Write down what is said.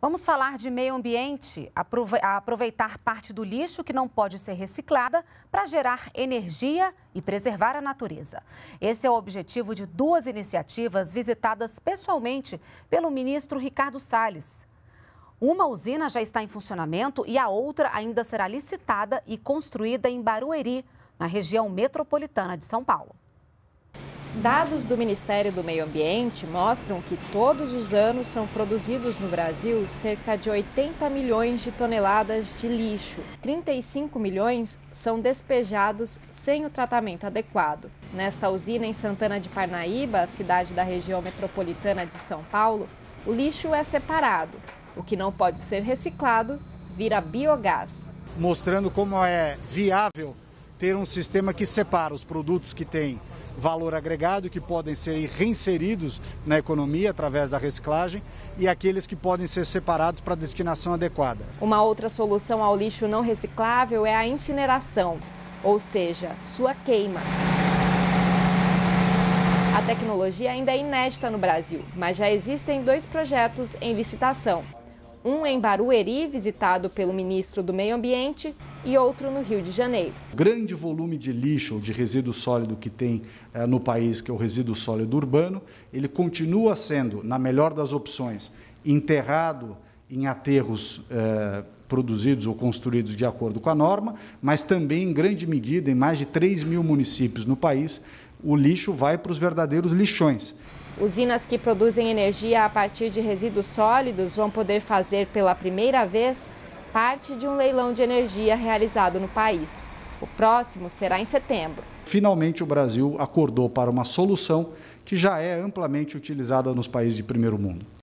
Vamos falar de meio ambiente, aproveitar parte do lixo que não pode ser reciclada para gerar energia e preservar a natureza. Esse é o objetivo de duas iniciativas visitadas pessoalmente pelo ministro Ricardo Salles. Uma usina já está em funcionamento e a outra ainda será licitada e construída em Barueri, na região metropolitana de São Paulo. Dados do Ministério do Meio Ambiente mostram que todos os anos são produzidos no Brasil cerca de 80 milhões de toneladas de lixo. 35 milhões são despejados sem o tratamento adequado. Nesta usina em Santana de Parnaíba, cidade da região metropolitana de São Paulo, o lixo é separado. O que não pode ser reciclado vira biogás. Mostrando como é viável ter um sistema que separa os produtos que têm valor agregado, que podem ser reinseridos na economia através da reciclagem, e aqueles que podem ser separados para destinação adequada. Uma outra solução ao lixo não reciclável é a incineração, ou seja, sua queima. A tecnologia ainda é inédita no Brasil, mas já existem dois projetos em licitação um em Barueri, visitado pelo ministro do Meio Ambiente, e outro no Rio de Janeiro. Grande volume de lixo ou de resíduo sólido que tem eh, no país, que é o resíduo sólido urbano, ele continua sendo, na melhor das opções, enterrado em aterros eh, produzidos ou construídos de acordo com a norma, mas também, em grande medida, em mais de 3 mil municípios no país, o lixo vai para os verdadeiros lixões. Usinas que produzem energia a partir de resíduos sólidos vão poder fazer pela primeira vez parte de um leilão de energia realizado no país. O próximo será em setembro. Finalmente, o Brasil acordou para uma solução que já é amplamente utilizada nos países de primeiro mundo.